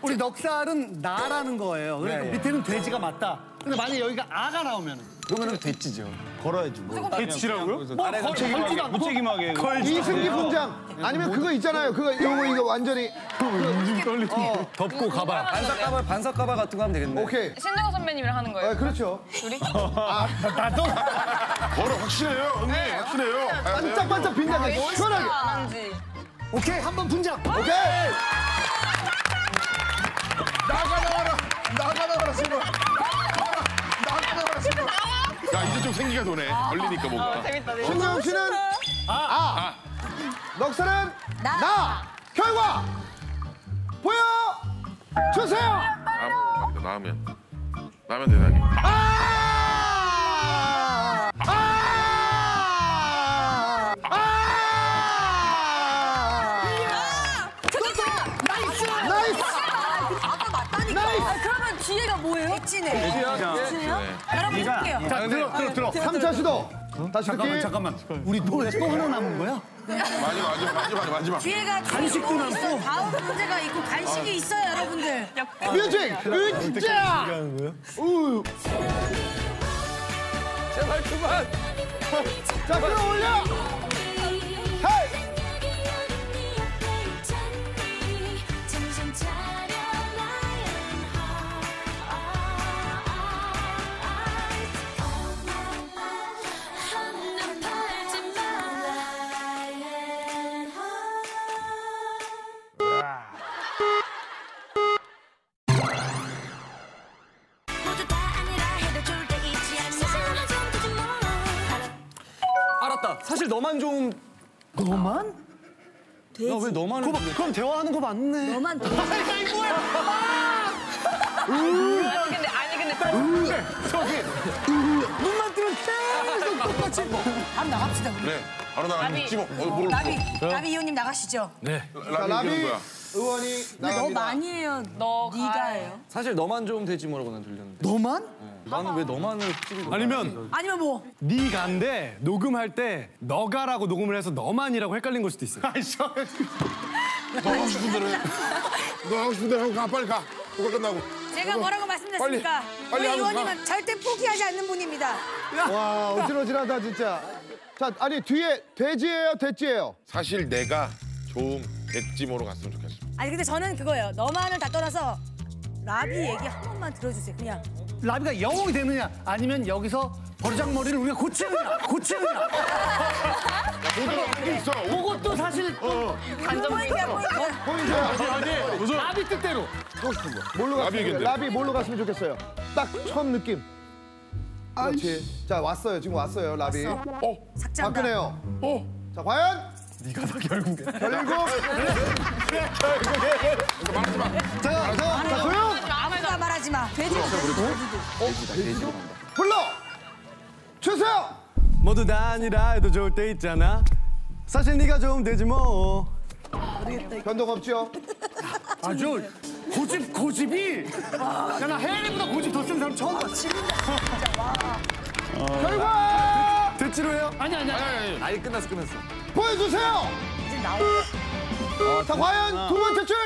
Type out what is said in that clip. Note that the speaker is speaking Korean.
우리 넉살은 나라는 거예요. 그러니까 밑에는 돼지가 맞다. 근데 만약에 여기가 아가 나오면은 그러면은 됐지죠. 걸어야지 뭐. 대치라고요? 뭐 걸- 걸지도 않고 무책임하게. 이승기 분장 아니면 그거 있잖아요. 그거 이거 이거 완전히 덮고 가봐. 반석 가발, 반석 가발 같은 거 하면 되겠네. 오케이. 신동호 선배님이랑 하는 거예요? 아, 그렇죠. 둘이? 걸어 확실해요 언니 확실해요 반짝반짝 빛나게 시원하게. 오케이 한 번 분장. 오케이. 야 이제 좀 생기가 도네 걸리니까 뭔가 재밌다, 재밌다. 신동 씨는 아. 넉살은 나. 결과 보여 주세요. 나면 나면 나면 대단히 아! 아! 아! Nice! Nice! Nice! 아, 그러면 뒤에가 뭐예요? 백지네. 백지네요? 여러분 볼게요. 자 들어 들어 들어. 3차 시도. 다시 잠깐만 듣기. 잠깐만. 우리 노래 또 하나 남은 거야? 마지막 마지막 마지막 마지막 뒤에가 간식도 있어요. 남고. 다음 문제가 있고 간식이 있어요, 여러분들. Music! 으짜! 우! 제발 그만. 자, 끌어올려! 사실 너만 좀. 너만? 나왜 너만 그럼, 해? 그럼 대화하는 거 맞네. 너만 더. 아니 근데 아니 근데 눈만 뜨면 계속 똑같이. 한번 나갑시다, 우리. 그래 바로 나가면 나비. 찍어 어 뭐를 라비, 라비 이호님 나가시죠. 자, 라비 라비 의원이 나갑니다. 많이 해요. 너 네가 해요. 사실 너만 좀 되지 뭐라고 난 들렸는데. 너만? 나는 왜 너만을 찍은 거야? 아니면 아니면 뭐? 네가인데 녹음할 때 너가라고 녹음을 해서 너만이라고 헷갈린 걸 수도 있어. 너 하고 싶은 대로 해 너 하고 싶은 대로 하고 가 빨리 가 그거 끝나고 제가 뭐라고 말씀드렸습니까? 빨리, 빨리 우리 의원님은 절대 포기하지 않는 분입니다. 와, 어질어질하다, 진짜. 자, 아니, 뒤에 돼지예요, 돼지예요? 사실 내가 좋은 백지모로 갔으면 좋겠어 아니 근데 저는 그거예요. 너만을 다 떠나서 라비 얘기 한 번만 들어주세요. 그냥. 라비가 영웅이 되느냐 아니면 여기서 버르장머리를 우리가 고치느냐 고치느냐 그게 있어 그것도 사실 포인트야 포인트. 포인트야. 라비 뜻대로 뭘로 라비 갔으면 의견대로. 라비 뭘로 갔으면 좋겠어요? 딱 처음 느낌. 그렇지. 자, 왔어요. 지금 왔어요, 라비. 삭제한다. 박근혜요. 자, 과연? 네가 다 결국에. 결국. 자, 자, 자, 조용! 아무나 말하지 마. 돼지. 불러! 주세요! 모두 다 아니라 해도 좋을 때 있잖아. 사실 네가 좀 되지 뭐. 변동 없죠? 아주 고집 고집이 야 나 혜린이보다 고집 더 센 사람 처음 봤어 결과! 아니 아니 아니 아니 끝났어 끝났어. 보여주세요! 이제 나오. 자, 과연 두 번째 줄!